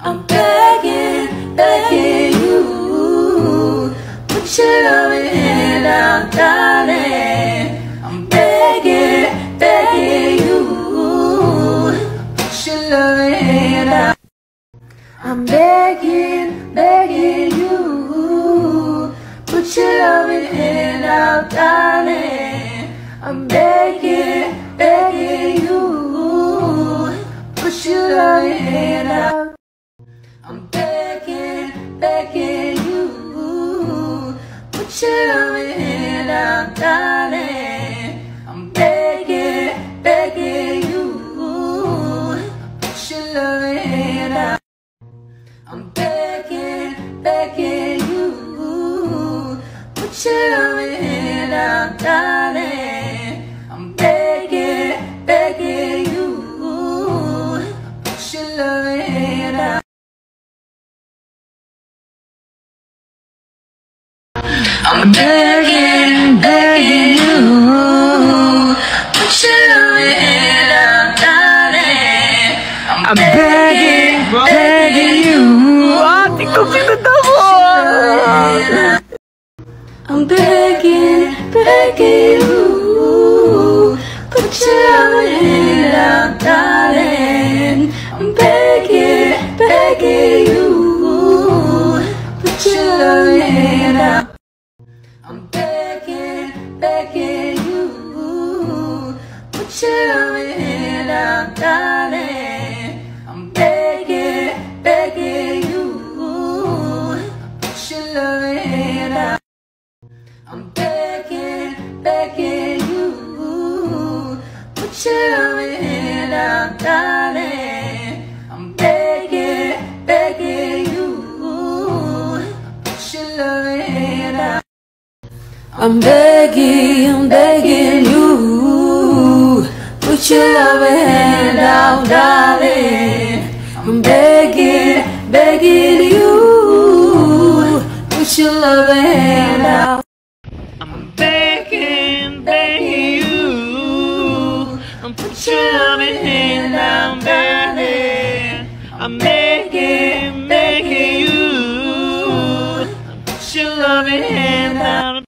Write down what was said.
I'm begging, begging you. Put your loving hand out, darling. I'm begging, begging you. Put your loving hand out. I'm begging, begging you. Put your loving hand out, darling. I'm begging, begging you. Put your loving hand out. Your loving hand out, darling. I'm begging, begging you. Put your loving hand out. I'm begging, begging you. Put your loving hand out, darling. I'm begging, begging you. Put your hand out, darling. I'm begging, begging you. Ate ko, pinunta mo. I'm begging, begging you. Put your loving hand Loving hand out, darling. I'm begging, begging you. Put your loving hand out. I'm begging, begging you. Put your hand out, darling. I'm begging, begging you. Put your loving hand out. I'm begging, I'm begging you. Put your loving hand out, darling. I'm begging, begging you. Put your loving hand out. I'm begging, begging you. I'm put your loving hand down, darling. I'm begging, begging you. Put your loving hand down.